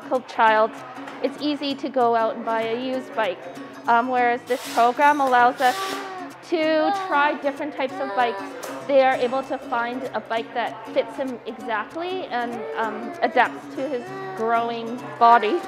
child, it's easy to go out and buy a used bike. Um, whereas this program allows us to try different types of bikes. They are able to find a bike that fits him exactly and um, adapts to his growing body.